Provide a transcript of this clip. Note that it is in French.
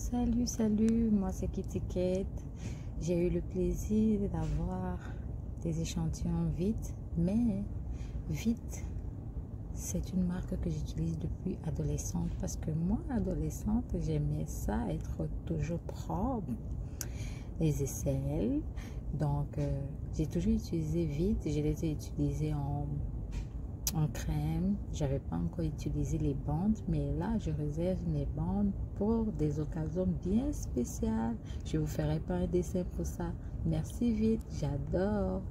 Salut, salut, moi c'est Kitty Kate. J'ai eu le plaisir d'avoir des échantillons vite, mais vite, c'est une marque que j'utilise depuis adolescente parce que moi, adolescente, j'aimais ça, être toujours propre, les aisselles. Donc, euh, j'ai toujours utilisé vite, je les ai utilisés en en crème. J'avais pas encore utilisé les bandes, mais là, je réserve mes bandes pour des occasions bien spéciales. Je vous ferai pas un dessin pour ça. Merci vite, j'adore.